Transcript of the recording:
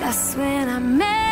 That's when I met.